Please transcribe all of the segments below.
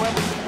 Webster.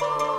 Bye.